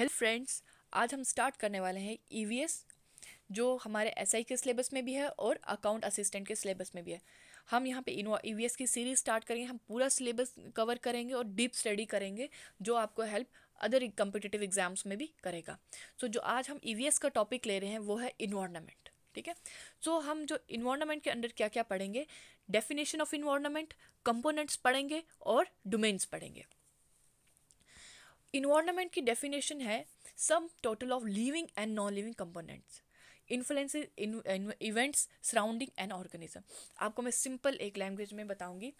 Health friends आज हम start करने वाले हैं ईवीएस जो हमारे एस SI के सिलेबस में भी है और अकाउंट असिस्टेंट के सिलेबस में भी है। हम यहाँ पे ई की सीरीज़ स्टार्ट करेंगे हम पूरा सिलेबस कवर करेंगे और डीप स्टडी करेंगे जो आपको हेल्प अदर कम्पिटिटिव एग्ज़ाम्स में भी करेगा। सो so, जो आज हम ई का टॉपिक ले रहे हैं वो है इन्वायरमेंट ठीक है? सो हम जो इन्वायरमेंट के अंडर क्या क्या पढ़ेंगे डेफिनेशन ऑफ़ इन्वायरमेंट कंपोनेंट्स पढ़ेंगे और डोमेन्स पढ़ेंगे। इन्वायरमेंट की डेफिनेशन है sum total of living and non living components influence events surrounding an organism आपको मैं सिंपल एक लैंग्वेज में बताऊँगी।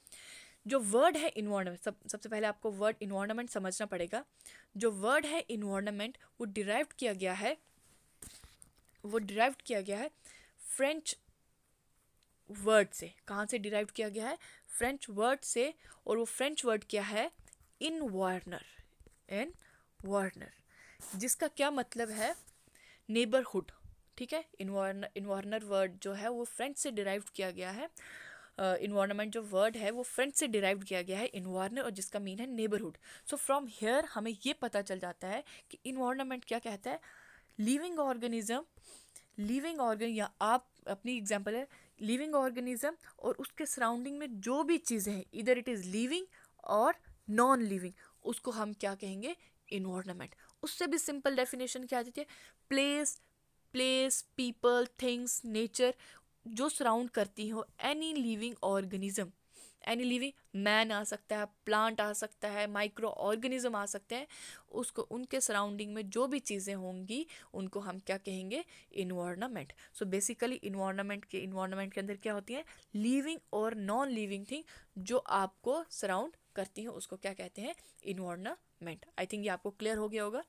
जो वर्ड है इन्वायरमेंट सब, सबसे पहले आपको वर्ड इन्वायरमेंट समझना पड़ेगा। जो वर्ड है इन्वायरमेंट वो डिराइव किया गया है। वो डिराइव किया गया है फ्रेंच वर्ड से। कहाँ से डिराइव किया गया है? फ्रेंच वर्ड से, और वो फ्रेंच वर्ड क्या है? इन इन वार्नर जिसका क्या मतलब है? नेबरहुड ठीक है? इन्वार्नर वर्ड जो है, वो फ्रेंच से डिराइव किया गया है। इन्वायरमेंट जो वर्ड है, वो फ्रेंच से डिराइव किया गया है इन्वायरनर और जिसका मीन है नेबरहुड सो फ्रॉम हेयर हमें ये पता चल जाता है कि इन्वायरमेंट क्या कहता है? लिविंग ऑर्गेनिज्म लिविंग ऑर्गन या आप, अपनी एग्ज़ाम्पल है लिविंग ऑर्गेनिज्म और उसके सराउंडिंग में जो भी चीज़ें हैं इधर इट इज़ लिविंग और नॉन लिविंग उसको हम क्या कहेंगे? इन्वायरमेंट उससे भी सिंपल डेफिनेशन क्या आ जाती है? Place place people things nature जो सराउंड करती हो any living organism any living man आ सकता है प्लांट आ सकता है माइक्रो ऑर्गेनिज्म आ सकते हैं, उसको, उनके सराउंडिंग में जो भी चीज़ें होंगी, उनको हम क्या कहेंगे? इन्वायरमेंट सो बेसिकली इन्वायरमेंट के इन्वायरमेंट के अंदर क्या होती है? लिविंग और नॉन लिविंग थिंग जो आपको सराउंड करती हैं, उसको क्या कहते हैं? इन्वायरमेंट आई थिंक ये आपको क्लियर हो गया होगा।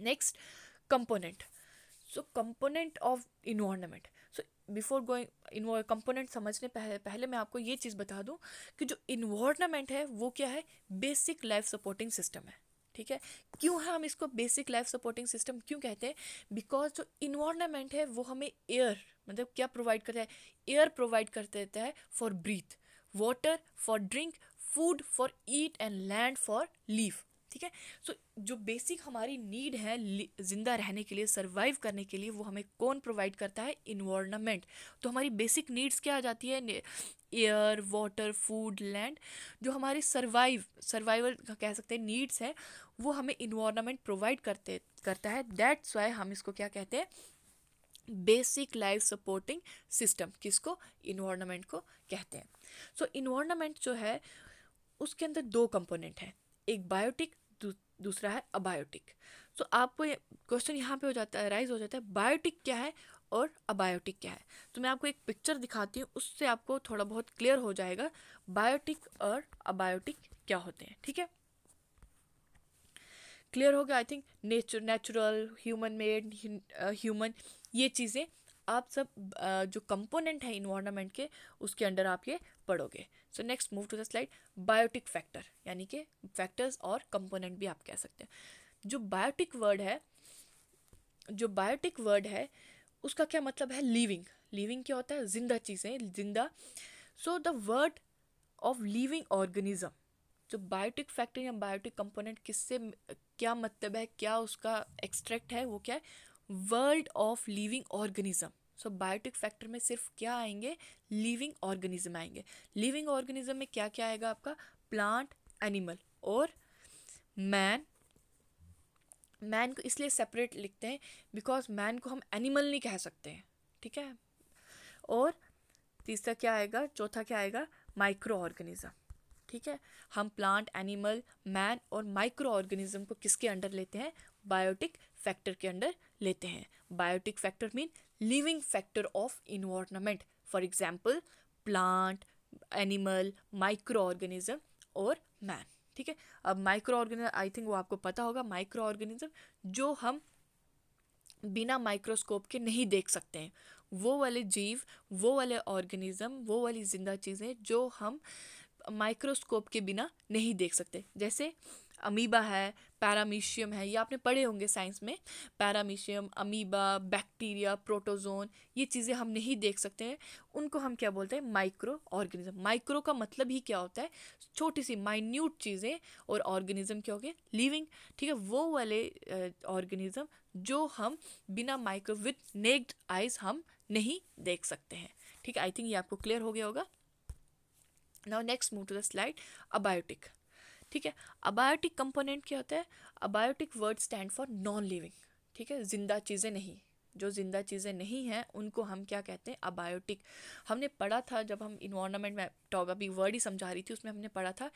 Next component so component of environment so before going in component समझने पहले पहले मैं आपको ये चीज़ बता दूँ कि जो इन्वायरमेंट है, वो क्या है? बेसिक लाइफ सपोर्टिंग सिस्टम है। ठीक है? क्यों है हम इसको बेसिक लाइफ सपोर्टिंग सिस्टम क्यों कहते हैं? बिकॉज़ जो इन्वायरमेंट है, वो हमें एयर मतलब क्या प्रोवाइड करता है? एयर प्रोवाइड कर देता है for breath water for drink food for eat and land for live ठीक है? सो जो बेसिक हमारी नीड है ज़िंदा रहने के लिए सर्वाइव करने के लिए वो हमें कौन प्रोवाइड करता है? इन्वायरमेंट तो हमारी बेसिक नीड्स क्या आ जाती है? एयर वाटर फ़ूड लैंड जो हमारी सर्वाइव सर्वाइवल कह सकते हैं नीड्स है वो हमें इन्वायरमेंट प्रोवाइड करते करता है. दैट्स वाई हम इसको क्या कहते हैं? बेसिक लाइफ सपोर्टिंग सिस्टम किसको? इन्वायरमेंट को कहते हैं. सो so, इन्वायरमेंट जो है उसके अंदर दो कंपोनेंट हैं। एक बायोटिक दूसरा है अबायोटिक सो so, आपको क्वेश्चन यहाँ पे हो जाता है राइज हो जाता है बायोटिक क्या है और अबायोटिक क्या है? तो मैं आपको एक पिक्चर दिखाती हूँ उससे आपको थोड़ा बहुत क्लियर हो जाएगा बायोटिक और अबायोटिक क्या होते हैं ठीक है? क्लियर हो गया I think nature natural human made human ये चीज़ें आप सब uh, जो कंपोनेंट है इन्वायरमेंट के उसके अंडर आप ये पढ़ोगे so next move to the slide biotic factor यानी कि फैक्टर्स और कंपोनेंट भी आप कह सकते हैं। जो बायोटिक वर्ड है, जो बायोटिक वर्ड है, उसका क्या मतलब है? लिविंग लिविंग क्या होता है? ज़िंदा चीज़ें, ज़िंदा। So the word of living organism जो बायोटिक फैक्टर या बायोटिक कंपोनेंट किससे, क्या मतलब है? क्या उसका एक्सट्रैक्ट है? वो क्या है? World of living organism so biotic factor में सिर्फ़ क्या आएँगे? लिविंग ऑर्गेनिज्म आएँगे। लिविंग ऑर्गेनिज्म में क्या क्या आएगा आपका? प्लांट एनिमल और मैन मैन को इसलिए सेपरेट लिखते हैं बिकॉज़ मैन को हम एनिमल नहीं कह सकते हैं। ठीक है? और तीसरा क्या आएगा? चौथा क्या आएगा? माइक्रो ऑर्गेनिज्म ठीक है? हम प्लांट एनिमल मैन और माइक्रो ऑर्गेनिज्म को किसके अंडर लेते हैं? बायोटिक फैक्टर के अंडर लेते हैं। Biotic factor mean living factor of environment for example plant animal micro organism और मैन ठीक है? अब माइक्रो ऑर्गेनिज्म आई थिंक वो आपको पता होगा माइक्रो ऑर्गेनिज्म जो हम बिना माइक्रोस्कोप के नहीं देख सकते हैं। वो वाले जीव, वो वाले ऑर्गेनिज्म वो वाली ज़िंदा चीज़ें जो हम माइक्रोस्कोप के बिना नहीं देख सकते। जैसे अमीबा है, पैरामीशियम है, ये आपने पढ़े होंगे साइंस में, पैरामीशियम, अमीबा, बैक्टीरिया, प्रोटोजोन, ये चीज़ें हम नहीं देख सकते हैं। उनको हम क्या बोलते हैं? माइक्रो ऑर्गेनिज्म माइक्रो का मतलब ही क्या होता है? छोटी सी माइन्यूट चीज़ें और ऑर्गेनिज्म क्या हो गए लिविंग ठीक है, वो वाले ऑर्गेनिज्म जो हम बिना माइक्रो विथ नेक्ड आइज़ हम नहीं देख सकते हैं। ठीक है आई थिंक ये आपको क्लियर हो गया होगा। Now next move to the slide abiotic ठीक है? अबायोटिक कंपोनेंट क्या होता है? Abiotic word stand for non living ठीक है? ज़िंदा चीज़ें नहीं। जो ज़िंदा चीज़ें नहीं हैं, उनको हम क्या कहते हैं? अबायोटिक हमने पढ़ा था जब हम इन्वायरमेंट में टॉप अभी वर्ड ही समझा रही थी, उसमें हमने पढ़ा था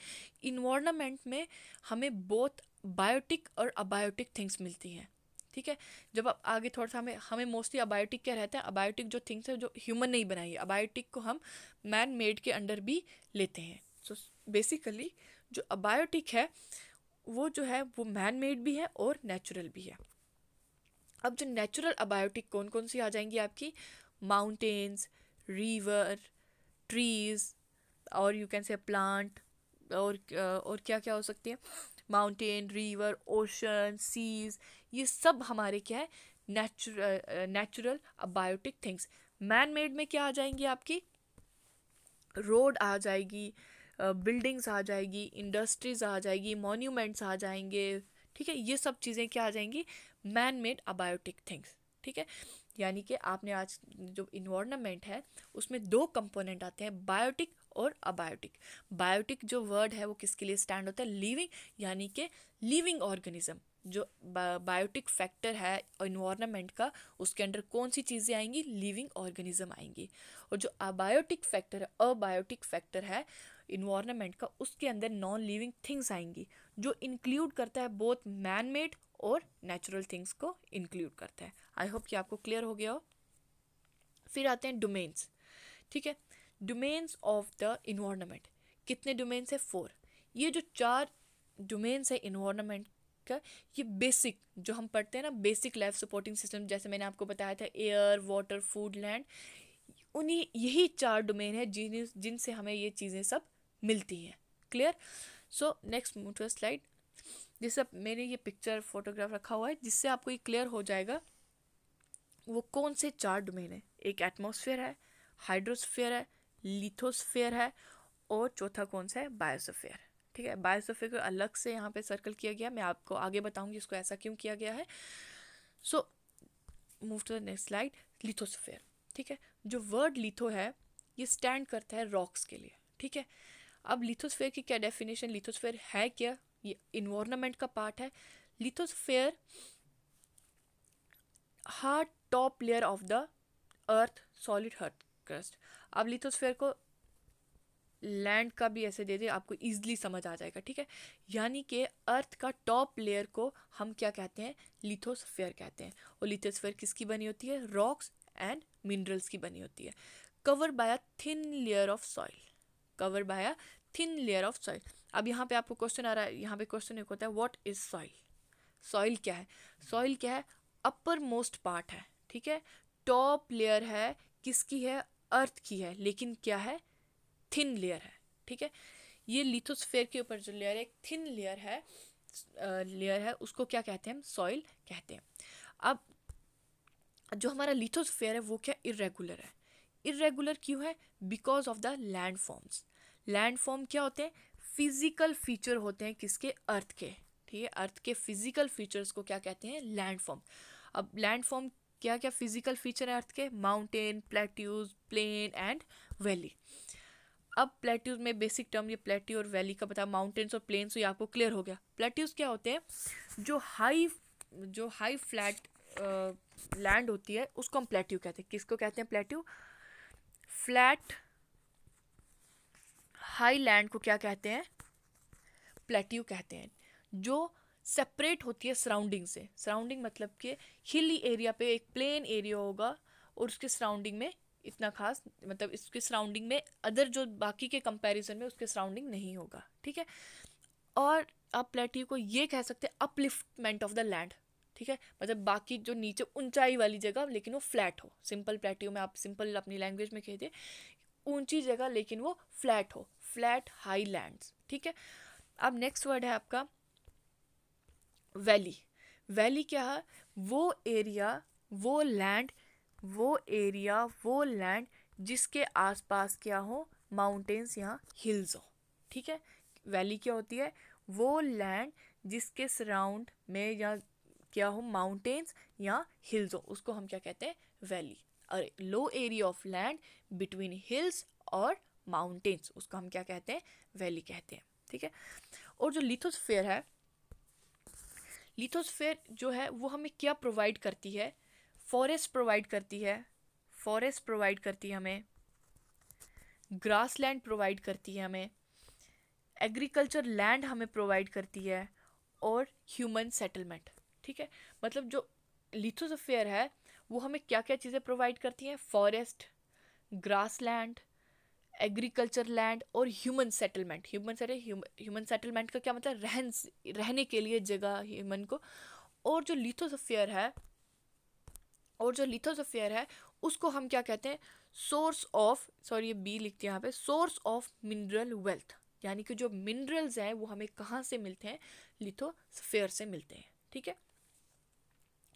इन्वायरमेंट में हमें बोथ बायोटिक और अबायोटिक थिंग्स मिलती हैं। ठीक है? जब आप आगे थोड़ा सा हमें हमें मोस्टली अबायोटिक क्या रहता है? अबायोटिक जो थिंग्स है, जो ह्यूमन नहीं बनाई अबायोटिक को हम मैन मेड के अंडर भी लेते हैं। सो बेसिकली जो अबायोटिक है, वो जो है, वो मैन मेड भी है और नेचुरल भी है। अब जो नेचुरल अबायोटिक कौन कौन सी आ जाएँगी आपकी? माउंटेन्स रिवर ट्रीज और यू कैन से प्लांट और और क्या क्या हो सकती है? माउंटेन रिवर ओशन सीज ये सब हमारे क्या है? Natural natural abiotic things man made में क्या आ जाएँगी आपकी? रोड आ जाएगी बिल्डिंग्स आ जाएगी इंडस्ट्रीज़ आ जाएगी मॉन्यूमेंट्स आ जाएँगे, ठीक है? ये सब चीज़ें क्या आ जाएँगी? मैन मेड अबायोटिक थिंग्स ठीक है? यानी कि आपने आज जो इन्वायरमेंट है, उसमें दो कंपोनेंट आते हैं बायोटिक और अबायोटिक बायोटिक जो वर्ड है, वो किसके लिए स्टैंड होता है? लिविंग यानी कि लिविंग ऑर्गेनिज्म जो बायोटिक फैक्टर है इन्वायरमेंट का, उसके अंडर कौन सी चीज़ें आएँगी? लिविंग ऑर्गेनिज्म आएँगी. और जो अबायोटिक फैक्टर है अबायोटिक फैक्टर है इन्वायरमेंट का उसके अंदर नॉन लिविंग थिंग्स आएँगी, जो इंक्लूड करता है बोथ मैन मेड और नेचुरल थिंग्स को इंक्लूड करता है। आई होप कि आपको क्लियर हो गया हो। फिर आते हैं डोमेन्स ठीक है? डोमेन्स ऑफ़ द इन्वायरमेंट कितने डोमेन्स है? फोर ये जो चार डोमेन्स है इन्वायरमेंट का, ये बेसिक जो हम पढ़ते हैं ना बेसिक लाइफ सपोर्टिंग सिस्टम जैसे मैंने आपको बताया था एयर वाटर फ़ूड लैंड उन्हीं, यही चार डोमेन है जिन जिनसे हमें ये चीज़ें सब मिलती हैं। Clear so next move to slide जैसे मैंने ये पिक्चर फोटोग्राफ रखा हुआ है, जिससे आपको ये क्लियर हो जाएगा, वो कौन से चार डोमेन है? एक एटमोसफेयर है हाइड्रोस्फेयर है लिथोस्फेयर है, और चौथा कौन सा है? बायोसफेयर ठीक है? बायोसफेयर को अलग से यहाँ पे सर्कल किया गया मैं आपको आगे बताऊँगी इसको ऐसा क्यों किया गया है। So move to the next slide lithosphere ठीक है? जो वर्ड लिथो है, ये स्टैंड करता है रॉक्स के लिए। ठीक है? अब लिथोस्फेयर की क्या डेफिनेशन लिथोस्फेयर है क्या? ये इन्वायरमेंट का पार्ट है। Lithosphere hard top layer of the earth solid earth crust अब लिथोस्फेयर को लैंड का भी ऐसे दे दे, आपको ईजिली समझ आ जाएगा, ठीक है? यानी कि अर्थ का टॉप लेयर को हम क्या कहते हैं? लिथोस्फेयर कहते हैं। और लिथोस्फेयर किसकी बनी होती है? रॉक्स एंड मिनरल्स की बनी होती है। Cover by a thin layer of soil cover by a thin layer of soil अब यहाँ पे आपको क्वेश्चन आ रहा है, यहाँ पे क्वेश्चन एक होता है व्हाट इज़ सॉइल सॉइल क्या है? सॉइल क्या है? अपर मोस्ट पार्ट है, ठीक है? टॉप लेयर है, किसकी है? अर्थ की है, लेकिन क्या है? थिन लेयर है, ठीक है? ये लिथोस्फेयर के ऊपर जो लेयर है, एक थिन लेयर है लेयर है, उसको क्या कहते हैं हम? सॉइल कहते हैं। अब, जो हमारा लिथोस्फेयर है, वो क्या इरेगुलर है? इरेगुलर क्यों है? Because of the land forms land form क्या होते हैं? फ़िज़िकल फीचर होते हैं किसके? अर्थ के। ठीक है? अर्थ के फ़िज़िकल फीचर्स को क्या कहते हैं? लैंड फॉर्म अब लैंड फॉर्म क्या क्या फ़िज़िकल फीचर है अर्थ के? Mountain, plateaus, plain and valley. अब प्लेट्यूज में बेसिक टर्म ये प्लेट्यू और वैली का बता माउंटेन्स और प्लेन्स, ये आपको क्लियर हो गया। प्लेट्यूज क्या होते हैं? जो हाई जो हाई फ्लैट लैंड होती है, उसको हम प्लेट्यू कहते हैं। किसको कहते हैं प्लेट्यू? फ्लैट हाई लैंड को क्या कहते हैं? प्लेट्यू कहते हैं, जो सेपरेट होती है सराउंडिंग से। सराउंडिंग मतलब कि हिली एरिया पे एक प्लेन एरिया होगा और उसके सराउंडिंग में इतना खास मतलब इसके सराउंडिंग में अदर जो बाकी के कंपैरिजन में उसके सराउंडिंग नहीं होगा, ठीक है? और आप प्लेट्यू को ये कह सकते हैं अपलिफ्टमेंट ऑफ़ द लैंड ठीक है? मतलब बाकी जो नीचे ऊंचाई वाली जगह, लेकिन वो फ्लैट हो। सिंपल प्लेट्यू में आप सिंपल अपनी लैंग्वेज में कहते ऊँची जगह, लेकिन वो फ्लैट हो। फ्लैट हाई लैंड्स ठीक है? अब नेक्स्ट वर्ड है आपका वैली वैली क्या है? वो एरिया वो लैंड वो एरिया वो लैंड जिसके आसपास क्या हो? माउंटेन्स या हिल्स हो, ठीक है? वैली क्या होती है? वो लैंड जिसके सराउंड में या क्या हो? माउंटेन्स या हिल्स हो, उसको हम क्या कहते हैं? वैली और low area of land between hills और माउंटेन्स उसको हम क्या कहते हैं? वैली कहते हैं, ठीक है? और जो लिथोस्फेयर है लिथोस्फेयर जो है, वो हमें क्या प्रोवाइड करती है? फॉरेस्ट प्रोवाइड करती है फॉरेस्ट प्रोवाइड करती है हमें ग्रास लैंड प्रोवाइड करती है हमें एग्रीकल्चर लैंड हमें प्रोवाइड करती है, और ह्यूमन सेटलमेंट ठीक है? मतलब जो लिथोसफेयर है, वो हमें क्या क्या चीज़ें प्रोवाइड करती हैं? Forest grass land agriculture land और human settlement human settle human settlement का क्या मतलब? रहन रहने के लिए जगह ह्यूमन को। और जो लिथोसफेयर है, और जो लिथोसफेयर है, उसको हम क्या कहते हैं? सोर्स ऑफ़ सॉरी ये बी लिखते हैं यहाँ पे। सोर्स ऑफ़ मिनरल वेल्थ यानी कि जो मिनरल्स हैं, वो हमें कहाँ से मिलते हैं? लिथोस्फेयर से मिलते हैं। ठीक है?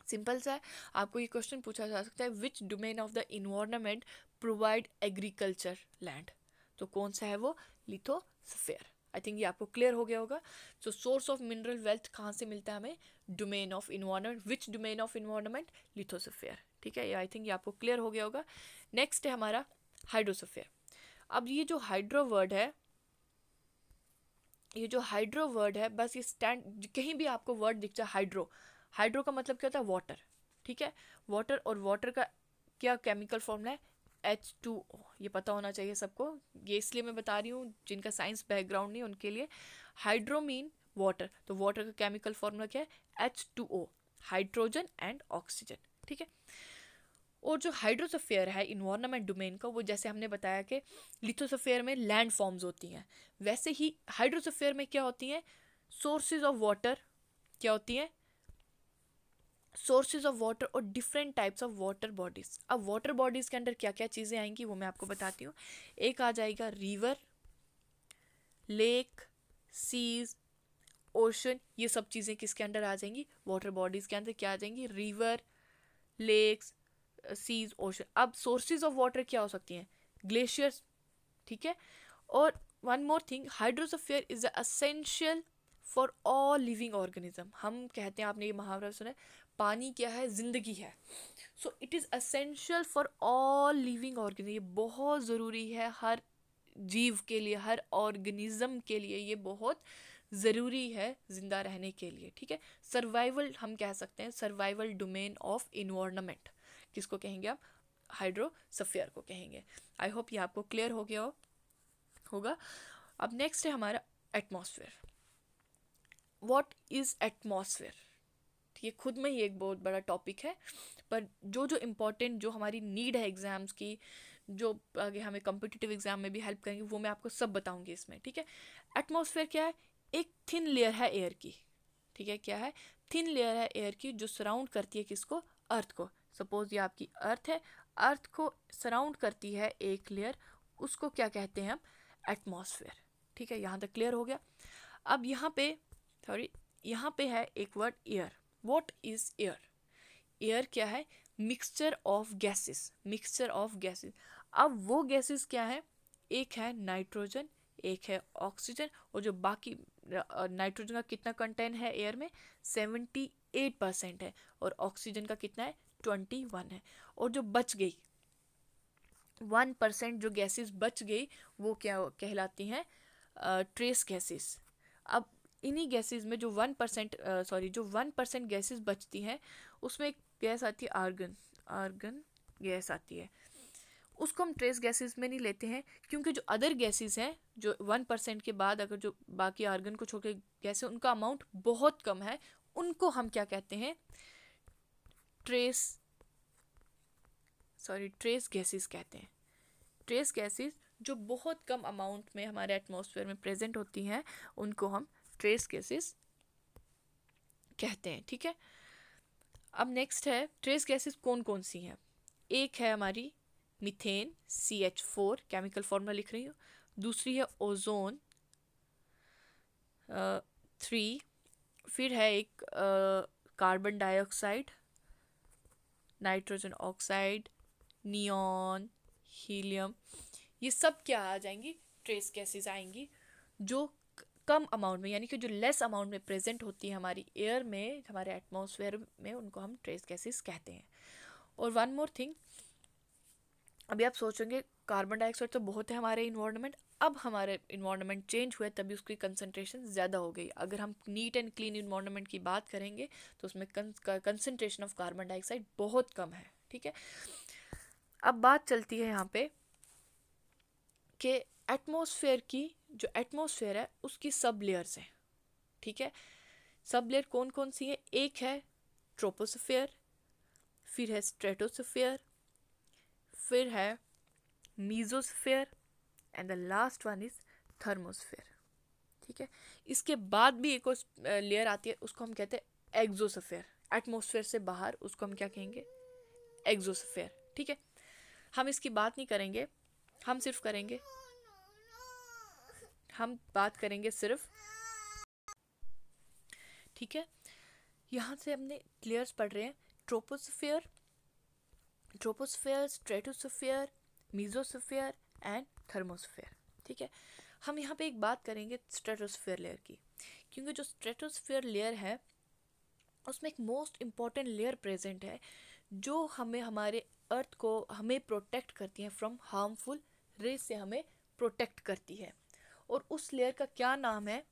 सिंपल सा है। आपको ये क्वेश्चन पूछा जा सकता है which domain of the environment provide agriculture land तो कौन सा है वो? लिथोस्फेयर आई थिंक ये आपको क्लियर हो गया होगा। So source of mineral wealth कहाँ से मिलता है हमें? Domain of environment which domain of environment lithosphere ठीक है? आई थिंक ये आपको क्लियर हो गया होगा। नेक्स्ट है हमारा हाइड्रोसफेयर अब ये जो हाइड्रो वर्ड है, ये जो हाइड्रो वर्ड है, बस ये स्टैंड कहीं भी आपको वर्ड दिख जाए हाइड्रो हाइड्रो का मतलब क्या होता है? वाटर ठीक है? वाटर और वाटर का क्या केमिकल फॉर्मूला है? एच टू ओ ये पता होना चाहिए सबको। ये इसलिए मैं बता रही हूँ, जिनका साइंस बैकग्राउंड नहीं उनके लिए हाइड्रोमीन वाटर तो वाटर का केमिकल फॉर्मूला क्या है? H two O hydrogen and oxygen ठीक है? और जो हाइड्रोसोफेयर है इन्वायरमेंट डोमेन का, वो जैसे हमने बताया कि लिथोसोफेयर में लैंड फॉर्म्स होती हैं। वैसे ही हाइड्रोसोफेयर में क्या होती हैं? सोर्सेज ऑफ़ वाटर क्या होती हैं? सोर्सेज ऑफ़ वाटर और different types of water bodies अब वाटर बॉडीज़ के अंदर क्या क्या चीज़ें आएँगी वो मैं आपको बताती हूँ। एक आ जाएगा रिवर लेक सीज ओशन ये सब चीज़ें किसके अंडर आ जाएँगी? वाटर बॉडीज़ के अंदर क्या आ जाएँगी? रिवर लेक्स सीज ओशन अब सोर्सेज ऑफ़ वाटर क्या हो सकती हैं? ग्लेशियर्स ठीक है? और one more thing hydrosphere is essential for all living organism हम कहते हैं, आपने ये मुहावरा सुना है पानी क्या है? ज़िंदगी है। So it is essential for all living organism ये बहुत ज़रूरी है हर जीव के लिए, हर ऑर्गेनिज्म के लिए ये बहुत ज़रूरी है ज़िंदा रहने के लिए, ठीक है? सर्वाइवल हम कह सकते हैं सर्वाइवल डोमेन ऑफ़ इन्वायरमेंट किसको कहेंगे आप? हाइड्रोसफियर को कहेंगे। आई होप ये आपको क्लियर हो गया हो, होगा। अब नेक्स्ट है हमारा एटमॉस्फेयर वॉट इज़ एटमॉस्फेयर ये खुद में ही एक बहुत बड़ा टॉपिक है। पर जो जो इम्पोर्टेंट जो हमारी नीड है एग्ज़ाम्स की, जो आगे हमें कम्पिटिटिव एग्ज़ाम में भी हेल्प करेंगे, वो मैं आपको सब बताऊँगी इसमें, ठीक है? एटमोसफेयर क्या है? एक थिन लेयर है एयर की, ठीक है? क्या है? थिन लेयर है एयर की जो सराउंड करती है किसको? अर्थ को। सपोज़ ये आपकी अर्थ है अर्थ को सराउंड करती है एक लेयर उसको क्या कहते हैं हम? एटमॉस्फेयर ठीक है? यहाँ तक क्लियर हो गया। अब यहाँ पे सॉरी यहाँ पे है एक word air what is air air क्या है? Mixture of gases mixture of gases अब वो गैसेस क्या है? एक है नाइट्रोजन एक है ऑक्सीजन और जो बाकी नाइट्रोजन का कितना कंटेंट है एयर में? सेवेंटी एट परसेंट है और ऑक्सीजन का कितना है? ट्वेंटी वन है। और जो बच गई वन परसेंट जो गैसेस बच गई, वो क्या कहलाती हैं? ट्रेस गैसेस अब इन्हीं गैसेस में जो वन परसेंट सॉरी जो वन परसेंट गैसेज बचती हैं, उसमें एक गैस आती है आर्गन आर्गन गैस आती है। उसको हम ट्रेस गैसेस में नहीं लेते हैं, क्योंकि जो अदर गैसेस हैं, जो वन परसेंट के बाद अगर जो बाकी आर्गन को छोड़ गैस है, उनका अमाउंट बहुत कम है। उनको हम क्या कहते हैं? ट्रेस सॉरी ट्रेस गैसेस कहते हैं। ट्रेस गैसेस जो बहुत कम अमाउंट में हमारे एटमॉस्फेयर में प्रेजेंट होती हैं, उनको हम ट्रेस गैसेस कहते हैं, ठीक है? अब नेक्स्ट है ट्रेस गैसेस कौन कौन सी हैं? एक है हमारी methane C H four chemical formula लिख रही हूँ। दूसरी है ओजोन थ्री फिर है एक carbon dioxide nitrogen oxide neon helium ये सब क्या आ जाएँगी? ट्रेस गैसेस आएँगी, जो कम अमाउंट में, यानी कि जो लेस अमाउंट में प्रेजेंट होती है हमारी एयर में, हमारे एटमॉस्फेयर में, उनको हम ट्रेस गैसेस कहते हैं। और वन मोर थिंग अभी आप सोचेंगे कार्बन डाइऑक्साइड तो बहुत है हमारे इन्वायरमेंट अब हमारे इन्वायरमेंट चेंज हुए तभी उसकी कंसनट्रेशन ज़्यादा हो गई। अगर हम नीट एंड क्लीन इन्वायरमेंट की बात करेंगे तो उसमें कंसनट्रेशन ऑफ़ कार्बन डाइऑक्साइड बहुत कम है, ठीक है? अब बात चलती है यहाँ पे कि एटमॉस्फेयर की जो एटमॉस्फेयर है, उसकी सब लेयर्स हैं। ठीक है? सब लेयर कौन कौन सी है? एक है ट्रोपोसफेयर फिर है स्ट्रेटोसफेयर फिर है mesosphere and the last one is thermosphere ठीक है? इसके बाद भी एक और लेयर आती है, उसको हम कहते हैं एग्जोसफेयर एटमोसफेयर से बाहर, उसको हम क्या कहेंगे? एग्जोसफेयर ठीक है? हम इसकी बात नहीं करेंगे। हम सिर्फ़ करेंगे हम बात करेंगे सिर्फ़ ठीक है? यहाँ से हमने लेयर्स पढ़ रहे हैं। Troposphere troposphere stratosphere mesosphere and thermosphere ठीक है? हम यहाँ पे एक बात करेंगे स्ट्रेटोस्फेयर लेयर की, क्योंकि जो स्ट्रेटोस्फेयर लेयर है, उसमें एक मोस्ट इंपॉर्टेंट लेयर प्रेजेंट है, जो हमें हमारे अर्थ को हमें प्रोटेक्ट करती है फ्रॉम हार्मफुल रेज से हमें प्रोटेक्ट करती है। और उस लेयर का क्या नाम है?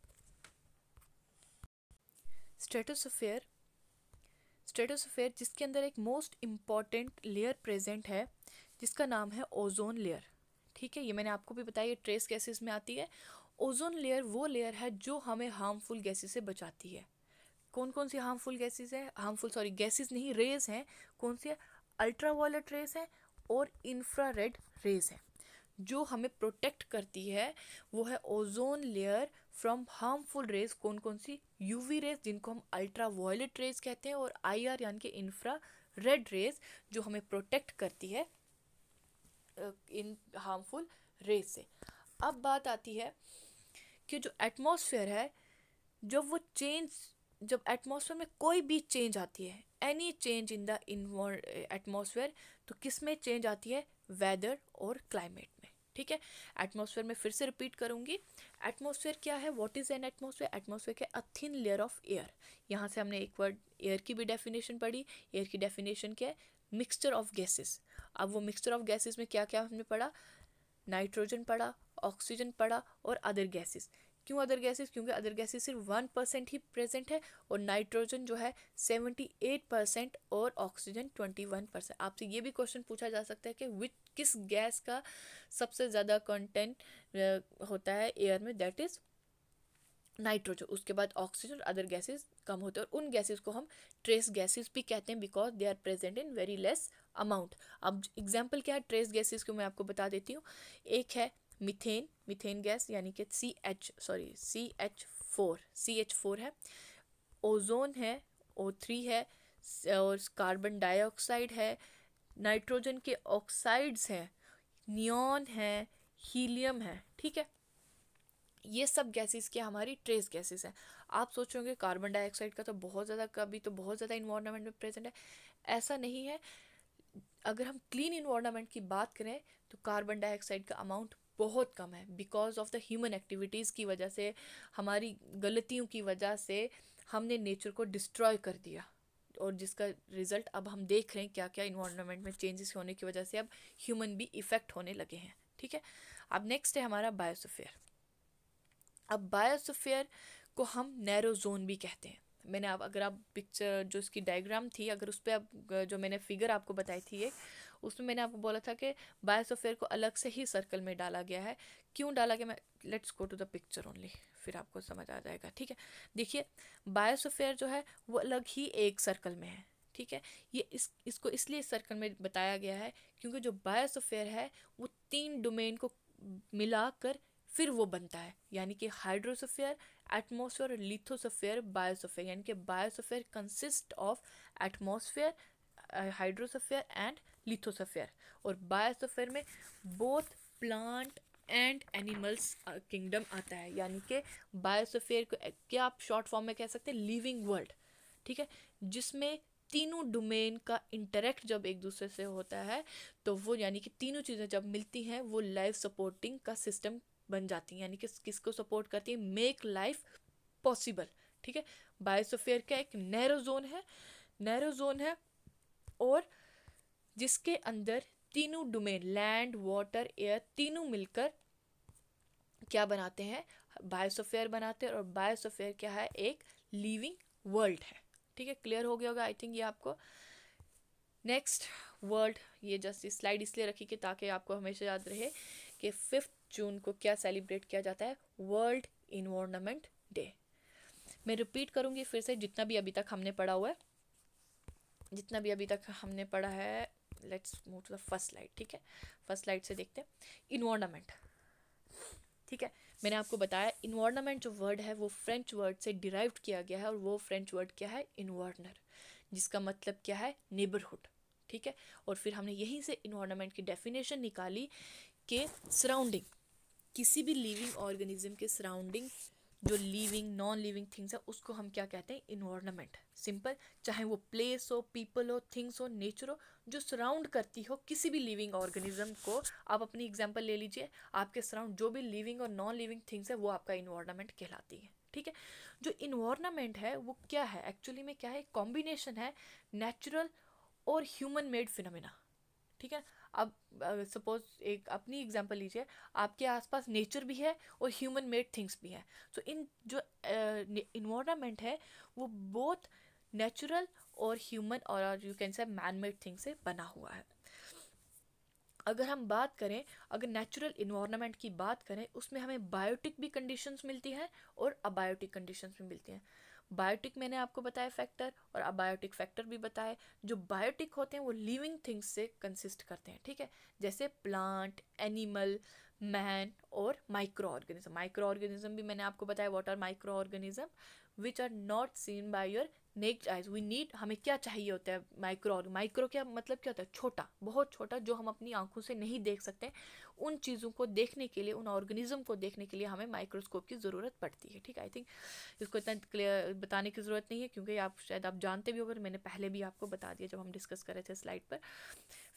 स्ट्रेटोसफेयर स्ट्रेटोसफेयर जिसके अंदर एक मोस्ट इंपॉर्टेंट लेयर प्रेजेंट है, जिसका नाम है ओजोन लेयर ठीक है, ये मैंने आपको भी बताया, ये ट्रेस गैसेस में आती है। ओजोन लेयर वो लेयर है जो हमें हार्मफुल गैसेस से बचाती है। कौन कौन सी हार्मफुल गैसेस है? हार्मफुल सॉरी गैसेस नहीं रेज हैं। कौन सी अल्ट्रा वायलेट रेज हैं और इंफ्रा रेड रेज हैं। जो हमें प्रोटेक्ट करती है, वो है ozone layer from harmful rays कौन कौन सी यूवी रेज जिनको हम अल्ट्रा वायलेट रेज कहते हैं और आई आर यानी कि इंफ्रा रेड रेज जो हमें प्रोटेक्ट करती है इन हार्मफुल रेज से। अब बात आती है कि जो एटमॉस्फेयर है, जब वो चेंज जब एटमॉस्फेयर में कोई भी चेंज आती है any change in the atmosphere तो किसमें चेंज आती है? वेदर और क्लाइमेट ठीक है? एटमॉस्फेयर में फिर से रिपीट करूँगी। एटमोसफेयर क्या है? What is an atmosphere atmosphere क्या a thin layer of air यहाँ से हमने एक वर्ड एयर की भी डेफिनेशन पढ़ी। एयर की डेफिनेशन क्या है? मिक्सचर ऑफ़ गैसेस अब वो मिक्सचर ऑफ़ गैसेस में क्या क्या हमने पढ़ा? नाइट्रोजन पढ़ा ऑक्सीजन पढ़ा और अदर गैसेस क्यों अदर गैसेस क्योंकि अदर गैसेस सिर्फ़ वन परसेंट ही प्रेजेंट है और नाइट्रोजन जो है सेवेंटी एट परसेंट और ऑक्सीजन ट्वेंटी वन परसेंट आपसे ये भी क्वेश्चन पूछा जा सकता है कि विच किस गैस का सबसे ज़्यादा कंटेंट होता है एयर में? दैट इज़ नाइट्रोजन उसके बाद ऑक्सीजन और अदर गैसेस कम होते हैं और उन गैसेस को हम ट्रेस गैसेस भी कहते हैं because they are present in very less amount अब एग्ज़ाम्पल क्या है ट्रेस गैसेस को मैं आपको बता देती हूँ। एक है मिथेन मिथेन गैस यानी कि C H sorry C H four C H four है। ओजोन है ओ थ्री है, और कार्बन डाइऑक्साइड है नाइट्रोजन के ऑक्साइड्स हैं नियॉन है हीलियम है, ठीक है? ये सब गैसेस क्या हमारी ट्रेस गैसेस हैं। आप सोचोगे कार्बन डाइऑक्साइड का तो बहुत ज़्यादा, कभी तो बहुत ज़्यादा इन्वायरमेंट में प्रेजेंट है। ऐसा नहीं है। अगर हम क्लीन इन्वायरमेंट की बात करें तो कार्बन डाइऑक्साइड का अमाउंट बहुत कम है because of the human activities की वजह से, हमारी गलतियों की वजह से हमने नेचर को डिस्ट्रॉय कर दिया। और जिसका रिज़ल्ट अब हम देख रहे हैं क्या क्या इन्वायरमेंट में चेंजेस होने की वजह से अब ह्यूमन भी इफ़ेक्ट होने लगे हैं, ठीक है? अब नेक्स्ट है हमारा बायोसफेयर अब बायोसफेयर को हम नैरो जोन भी कहते हैं। मैंने अब, अगर आप पिक्चर जो इसकी डायग्राम थी, अगर उस पर अब, जो मैंने फिगर आपको बताई थी एक उसमें मैंने आपको बोला था कि बायोसोफेयर को अलग से ही सर्कल में डाला गया है। क्यों डाला गया? मैं let's go to the picture only फिर आपको समझ आ जाएगा, ठीक है? देखिए बायोसोफेयर जो है, वो अलग ही एक सर्कल में है, ठीक है? ये इस, इसको इसलिए सर्कल में बताया गया है क्योंकि जो बायोसोफेयर है, वो तीन डोमेन को मिलाकर फिर वो बनता है। यानी कि हाइड्रोसोफेयर एटमोसफेयर और लिथोसोफेयर बायोसोफेयर यानी कि biosphere consist of atmosphere hydrosphere and lithosphere और बायोसोफेयर में both plant and animals kingdom आता है। यानी कि बायोस्फीयर को, क्या आप शॉर्ट फॉर्म में कह सकते हैं? लिविंग वर्ल्ड ठीक है? जिसमें तीनों डोमेन का इंटरेक्ट जब एक दूसरे से होता है तो वो यानी कि तीनों चीज़ें जब मिलती हैं, वो लाइफ सपोर्टिंग का सिस्टम बन जाती हैं। यानी कि किसको सपोर्ट करती है? मेक लाइफ पॉसिबल ठीक है? बायोस्फीयर का एक नैरो जोन है। नैरो जोन है और जिसके अंदर तीनों डोमेन लैंड वाटर एयर तीनों मिलकर क्या बनाते हैं? बायोसोफेयर बनाते हैं और बायोसोफेयर क्या है? एक लिविंग वर्ल्ड है। ठीक है? क्लियर हो गया होगा आई थिंक ये आपको। नेक्स्ट वर्ल्ड ये जस्ट स्लाइड इसलिए रखी कि ताकि आपको हमेशा याद रहे कि फिफ्थ जून को क्या सेलिब्रेट किया जाता है? वर्ल्ड इन्वायरमेंट डे मैं रिपीट करूँगी फिर से जितना भी अभी तक हमने पढ़ा हुआ है। जितना भी अभी तक हमने पढ़ा है let's move to the first slide ठीक है? फ़र्स्ट स्लाइड से देखते हैं। इन्वायरमेंट ठीक है? मैंने आपको बताया इन्वायरमेंट जो वर्ड है, वो फ्रेंच वर्ड से डिराइव किया गया है और वो फ्रेंच वर्ड क्या है? इन्वार्नर जिसका मतलब क्या है? नेबरहुड ठीक है? और फिर हमने यहीं से इन्वायरमेंट की डेफिनेशन निकाली के सराउंडिंग किसी भी लिविंग ऑर्गेनिज्म के सराउंडिंग जो लिविंग नॉन लिविंग थिंग्स है, उसको हम क्या कहते हैं? इन्वायरमेंट सिंपल चाहे वो प्लेस हो पीपल हो थिंग्स हो नेचर हो, जो सराउंड करती हो, किसी भी लिविंग ऑर्गेनिज्म को, आप अपनी एग्जांपल ले लीजिए, आपके सराउंड जो भी लिविंग और नॉन लिविंग थिंग्स है, वो आपका इन्वायरमेंट कहलाती है. ठीक है? जो इन्वायरमेंट है, वो क्या है? एक्चुअली में क्या है? कॉम्बिनेशन है नेचुरल और ह्यूमन मेड फिनोमिना ठीक है? अब सपोज़ एक अपनी एग्जांपल लीजिए आपके आसपास नेचर भी है और ह्यूमन मेड थिंग्स भी हैं। सो so, इन जो इन्वायरमेंट है वो बोथ नेचुरल और ह्यूमन और you can say man made thing से बना हुआ है। अगर हम बात करें अगर नेचुरल इन्वामेंट की बात करें उसमें हमें बायोटिक भी कंडीशंस मिलती हैं और अबायोटिक कंडीशंस भी मिलती हैं। बायोटिक मैंने आपको बताया फैक्टर और अबायोटिक फैक्टर भी बताए जो बायोटिक होते हैं, वो लिविंग थिंग्स से कंसिस्ट करते हैं, ठीक है? जैसे प्लांट एनिमल मैन और माइक्रो ऑर्गेनिज्म माइक्रो ऑर्गेनिज्म भी मैंने आपको बताया what are micro organism which are not seen by your naked eyes we need हमें क्या चाहिए होता है? माइक्रो माइक्रो क्या मतलब क्या होता है? छोटा, बहुत छोटा, जो हम अपनी आँखों से नहीं देख सकते उन चीज़ों को देखने के लिए, उन ऑर्गेनिज्म को देखने के लिए हमें माइक्रोस्कोप की ज़रूरत पड़ती है, ठीक आई थिंक इसको इतना क्लियर बताने की ज़रूरत नहीं है, क्योंकि आप शायद आप जानते भी हो पर मैंने पहले भी आपको बता दिया जब हम डिस्कस कर रहे थे स्लाइड पर।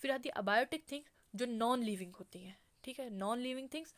फिर आती है अबायोटिक थिंग्स जो नॉन लिविंग होती हैं, ठीक है? नॉन लिविंग थिंग्स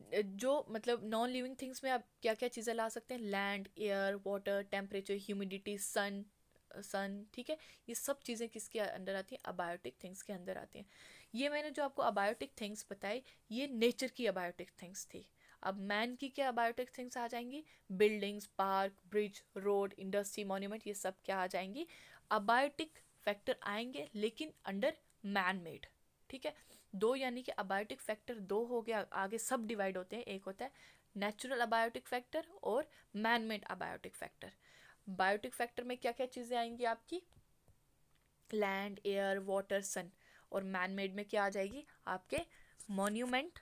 जो मतलब नॉन लिविंग थिंग्स में आप क्या क्या चीज़ें ला सकते हैं? Land air water temperature humidity sun sun ठीक है? ये सब चीज़ें किसके अंदर आती हैं? अबायोटिक थिंग्स के अंदर आती हैं। ये मैंने जो आपको अबायोटिक थिंग्स बताई, ये नेचर की अबायोटिक थिंग्स थी। अब मैन की क्या अबायोटिक थिंग्स आ जाएँगी? Buildings park bridge road industry monument ये सब क्या आ जाएँगी? अबायोटिक फैक्टर आएँगे, लेकिन अंडर मैन मेड ठीक है? दो यानी कि अबायोटिक फैक्टर दो हो गया, आगे सब डिवाइड होते हैं, एक होता है नेचुरल अबायोटिक फैक्टर और man made abiotic factor biotic factor में क्या क्या चीज़ें आएँगी आपकी? लैंड एयर वाटर सन और मैन मेड में क्या आ जाएगी? आपके मॉन्यूमेंट